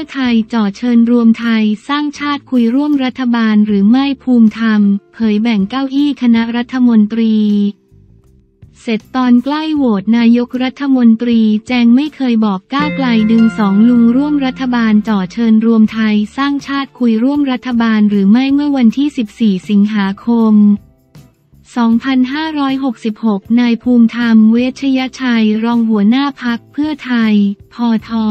พื่อไทยจ่อเชิญรวมไทยสร้างชาติคุยร่วมรัฐบาลหรือไม่ภูมิธรรม เผยแบ่งเก้าอี้คณะรัฐมนตรี เสร็จตอนใกล้โหวตนายกรัฐมนตรีแจงไม่เคยบอกก้าวไกลดึงสองลุงร่วมรัฐบาลจ่อเชิญรวมไทยสร้างชาติคุยร่วมรัฐบาลหรือไม่เมื่อวันที่ 14 สิงหาคม2566 นายภูมิธรรมเวชยชัย รองหัวหน้าพักเพื่อไทยพอทอ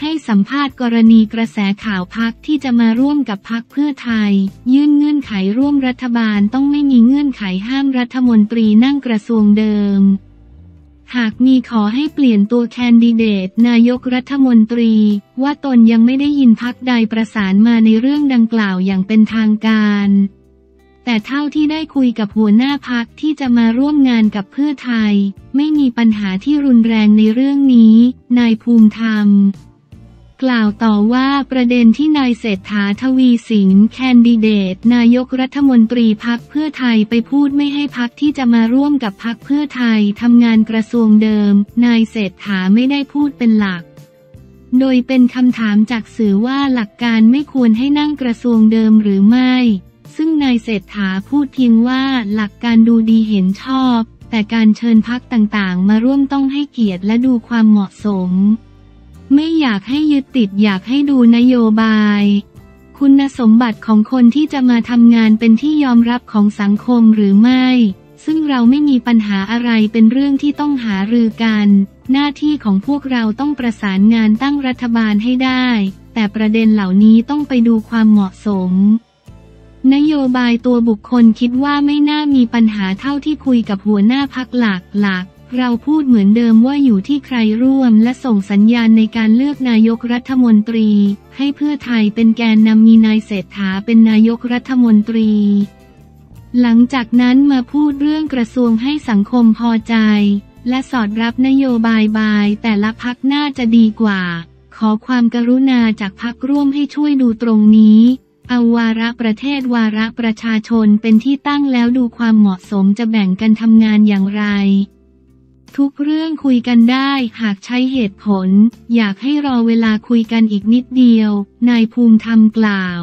ให้สัมภาษณ์กรณีกระแสข่าวพักที่จะมาร่วมกับพักเพื่อไทย ยื่นเงื่อนไขร่วมรัฐบาลต้องไม่มีเงื่อนไขห้ามรัฐมนตรีนั่งกระทรวงเดิม หากมีขอให้เปลี่ยนตัวแคนดิเดต นายกรัฐมนตรี ว่าตนยังไม่ได้ยินพักใดประสานมาในเรื่องดังกล่าวอย่างเป็นทางการแต่เท่าที่ได้คุยกับหัวหน้าพักที่จะมาร่วมงานกับเพื่อไทย ไม่มีปัญหาที่รุนแรงในเรื่องนี้ นายภูมิธรรม กล่าวต่อว่าประเด็นที่นายเศรษฐาทวีสินแคนดิเดต นายกรัฐมนตรีพักเพื่อไทยไปพูดไม่ให้พักที่จะมาร่วมกับพักเพื่อไทยทำงานกระทรวงเดิม นายเศรษฐาไม่ได้พูดเป็นหลัก โดยเป็นคำถามจากสื่อว่าหลักการไม่ควรให้นั่งกระทรวงเดิมหรือไม่ ซึ่งนายเศรษฐาพูดเพียงว่าหลักการดูดีเห็นชอบ แต่การเชิญพักต่างๆ มาร่วมต้องให้เกียรติและดูความเหมาะสม ไม่อยากให้ยึดติดอยากให้ดูนโยบาย คุณสมบัติของคนที่จะมาทำงานเป็นที่ยอมรับของสังคมหรือไม่ ซึ่งเราไม่มีปัญหาอะไรเป็นเรื่องที่ต้องหารือกัน หน้าที่ของพวกเราต้องประสานงานตั้งรัฐบาลให้ได้ แต่ประเด็นเหล่านี้ต้องไปดูความเหมาะสมนโยบายตัวบุคคลคิดว่าไม่น่ามีปัญหาเท่าที่คุยกับหัวหน้าพักหลักหลัก เราพูดเหมือนเดิมว่าอยู่ที่ใครร่วมและส่งสัญญาณในการเลือกนายกรัฐมนตรี ให้เพื่อไทยเป็นแกนนำมีนายเศรษฐาเป็นนายกรัฐมนตรี หลังจากนั้นมาพูดเรื่องกระทรวงให้สังคมพอใจ และสอดรับนโยบายบายแต่ละพักน่าจะดีกว่า ขอความกรุณาจากพักร่วมให้ช่วยดูตรงนี้เอาวาระประเทศวาระประชาชนเป็นที่ตั้งแล้วดูความเหมาะสมจะแบ่งกันทำงานอย่างไร ทุกเรื่องคุยกันได้หากใช้เหตุผล อยากให้รอเวลาคุยกันอีกนิดเดียว นายภูมิธรรมกล่าว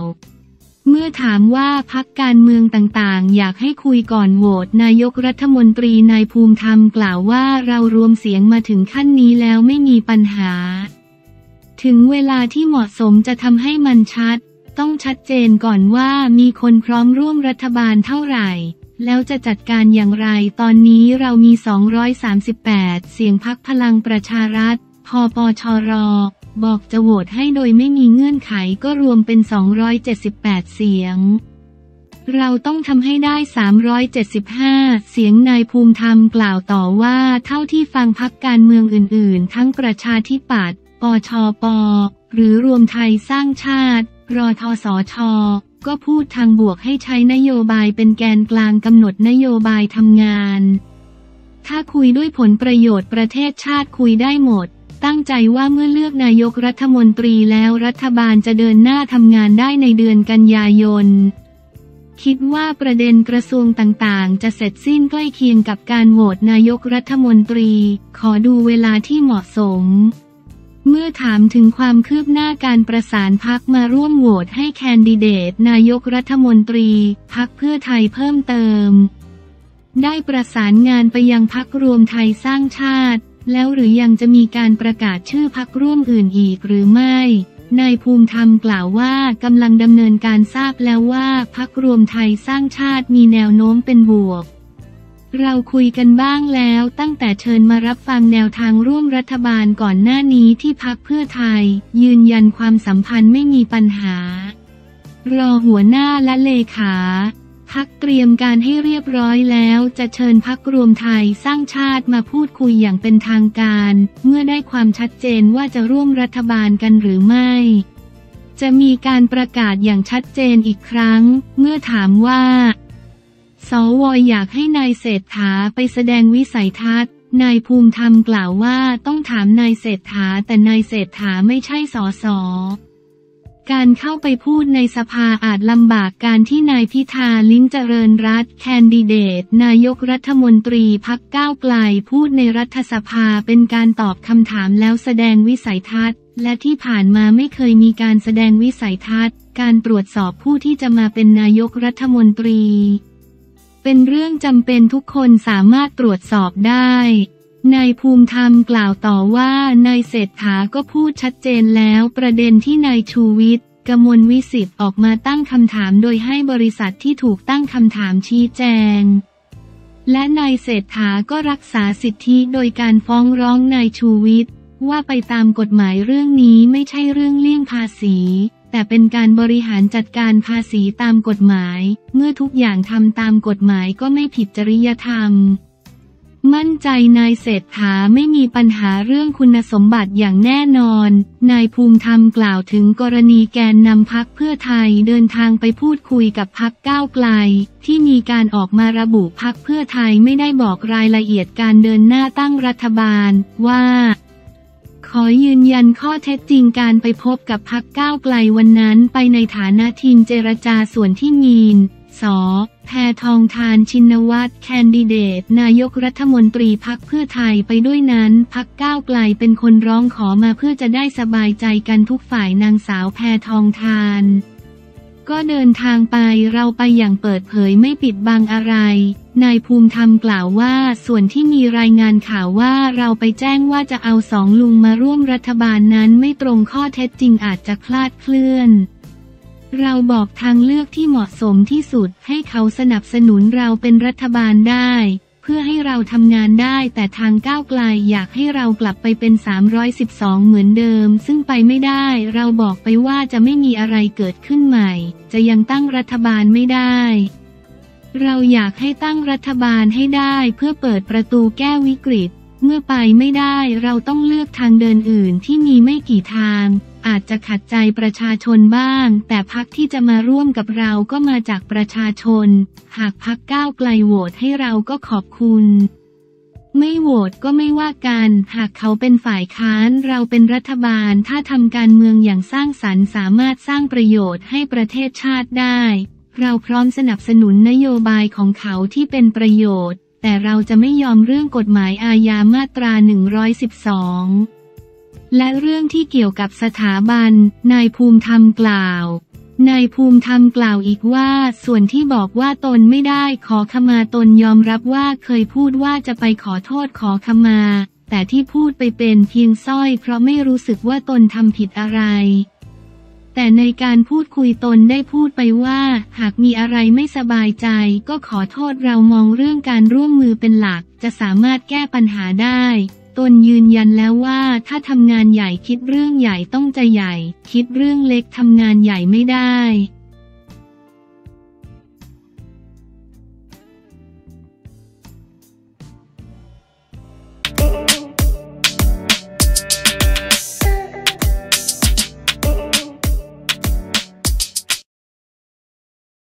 เมื่อถามว่าพักการเมืองต่างๆ อยากให้คุยก่อนโหวตนายกรัฐมนตรีนายภูมิธรรมกล่าวว่าเรารวมเสียงมาถึงขั้นนี้แล้วไม่มีปัญหา ถึงเวลาที่เหมาะสมจะทำให้มันชัด ต้องชัดเจนก่อนว่ามีคนพร้อมร่วมรัฐบาลเท่าไหร่ แล้วจะจัดการอย่างไร ตอนนี้เรามี 238 เสียงพักพลังประชารัฐพอปชรบอกจะโหวตให้โดยไม่มีเงื่อนไขก็รวมเป็น 278 เสียง เราต้องทำให้ได้ 375 เสียงนายภูมิธรรมกล่าวต่อว่า เท่าที่ฟังพักการเมืองอื่น ๆ ทั้งประชาธิปัตย์ปชป หรือรวมไทยสร้างชาติรอทสช ก็พูดทางบวกให้ใช้นโยบายเป็นแกนกลางกำหนดนโยบายทำงาน ถ้าคุยด้วยผลประโยชน์ประเทศชาติคุยได้หมด ตั้งใจว่าเมื่อเลือกนายกรัฐมนตรีแล้วรัฐบาลจะเดินหน้าทำงานได้ในเดือนกันยายน คิดว่าประเด็นกระทรวงต่างๆ จะเสร็จสิ้นใกล้เคียงกับการโหวตนายกรัฐมนตรี ขอดูเวลาที่เหมาะสม เมื่อถามถึงความคืบหน้าการประสานพักมาร่วมโหวตให้แคนดิเดตนายกรัฐมนตรีพักเพื่อไทยเพิ่มเติม ได้ประสานงานไปยังพักรวมไทยสร้างชาติ แล้วหรือยังจะมีการประกาศชื่อพักร่วมอื่นอีกหรือไม่นายภูมิธรรมกล่าวว่ากำลังดำเนินการทราบแล้วว่าพักรวมไทยสร้างชาติมีแนวโน้มเป็นบวก เราคุยกันบ้างแล้วตั้งแต่เชิญมารับฟังแนวทางร่วมรัฐบาลก่อนหน้านี้ที่พักเพื่อไทย ยืนยันความสัมพันธ์ไม่มีปัญหา รอหัวหน้าและเลขาพักเตรียมการให้เรียบร้อยแล้วจะเชิญพักรวมไทยสร้างชาติมาพูดคุยอย่างเป็นทางการ เมื่อได้ความชัดเจนว่าจะร่วมรัฐบาลกันหรือไม่ จะมีการประกาศอย่างชัดเจนอีกครั้ง เมื่อถามว่า สวอยากให้นายเศรษฐาไปแสดงวิสัยทัศน์ นายภูมิธรรมกล่าวว่าต้องถามนายเศรษฐาแต่นายเศรษฐาไม่ใช่สอสอการเข้าไปพูดในสภาอาจลำบากการที่นายพิธาลิ้มเจริญรัตแคนดิเดต นายกรัฐมนตรีพักก้าวไกลพูดในรัฐสภาเป็นการตอบคำถามแล้วแสดงวิสัยทัศน์ และที่ผ่านมาไม่เคยมีการแสดงวิสัยทัศน์ การตรวจสอบผู้ที่จะมาเป็นนายกรัฐมนตรี เป็นเรื่องจำเป็นทุกคนสามารถตรวจสอบได้นายภูมิธรรมกล่าวต่อว่านายเศรษฐาก็พูดชัดเจนแล้วประเด็นที่นายชูวิทย์กมลวิสิทธ์ออกมาตั้งคำถามโดยให้บริษัทที่ถูกตั้งคำถามชี้แจง และนายเศรษฐาก็รักษาสิทธิโดยการฟ้องร้องนายชูวิทย์ว่าไปตามกฎหมายเรื่องนี้ไม่ใช่เรื่องเลี่ยงภาษี แต่เป็นการบริหารจัดการภาษีตามกฎหมาย เมื่อทุกอย่างทำตามกฎหมายก็ไม่ผิดจริยธรรม มั่นใจนายเศรษฐาไม่มีปัญหาเรื่องคุณสมบัติอย่างแน่นอน นายภูมิธรรมกล่าวถึงกรณีแกนนำพักเพื่อไทยเดินทางไปพูดคุยกับพักก้าวไกล ที่มีการออกมาระบุพักเพื่อไทยไม่ได้บอกรายละเอียดการเดินหน้าตั้งรัฐบาลว่า ขอยืนยันข้อเท็จจริงการไปพบกับพักก้าวไกลวันนั้นไปในฐานะทีมเจรจาส่วนที่มีนสแพทองทานชินวัตรแคนดิเดต นายกรัฐมนตรีพักเพื่อไทยไปด้วยนั้นพักก้าวไกลเป็นคนร้องขอมาเพื่อจะได้สบายใจกันทุกฝ่ายนางสาวแพทองทาน ก็เดินทางไปเราไปอย่างเปิดเผยไม่ปิดบังอะไร นายภูมิธรรมกล่าวว่าส่วนที่มีรายงานข่าวว่าเราไปแจ้งว่าจะเอาสองลุงมาร่วมรัฐบาลนั้นไม่ตรงข้อเท็จจริงอาจจะคลาดเคลื่อน เราบอกทางเลือกที่เหมาะสมที่สุดให้เขาสนับสนุนเราเป็นรัฐบาลได้ เพื่อให้เราทำงานได้แต่ทางก้าวไกลอยากให้เรากลับไปเป็น 312 เหมือนเดิม ซึ่งไปไม่ได้เราบอกไปว่าจะไม่มีอะไรเกิดขึ้นใหม่ จะยังตั้งรัฐบาลไม่ได้ เราอยากให้ตั้งรัฐบาลให้ได้เพื่อเปิดประตูแก้วิกฤต เมื่อไปไม่ได้เราต้องเลือกทางเดินอื่นที่มีไม่กี่ทาง อาจจะขัดใจประชาชนบ้าง แต่พักที่จะมาร่วมกับเราก็มาจากประชาชน หากพักก้าวไกลโหวตให้เราก็ขอบคุณ ไม่โหวตก็ไม่ว่ากัน หากเขาเป็นฝ่ายค้านเราเป็นรัฐบาล ถ้าทำการเมืองอย่างสร้างสรรค์สามารถสร้างประโยชน์ให้ประเทศชาติได้ เราพร้อมสนับสนุนนโยบายของเขาที่เป็นประโยชน์ แต่เราจะไม่ยอมเรื่องกฎหมายอาญามาตรา 112 และเรื่องที่เกี่ยวกับสถาบัน นายภูมิธรรมกล่าว นายภูมิธรรมกล่าวอีกว่า ส่วนที่บอกว่าตนไม่ได้ขอขมาตนยอมรับว่าเคยพูดว่าจะไปขอโทษขอขมา แต่ที่พูดไปเป็นเพียงสร้อย เพราะไม่รู้สึกว่าตนทำผิดอะไร แต่ในการพูดคุยตนได้พูดไปว่า หากมีอะไรไม่สบายใจ ก็ขอโทษเรามองเรื่องการร่วมมือเป็นหลัก จะสามารถแก้ปัญหาได้ ตนยืนยันแล้วว่าถ้าทำงานใหญ่คิดเรื่องใหญ่ต้องใจใหญ่ คิดเรื่องเล็กทำงานใหญ่ไม่ได้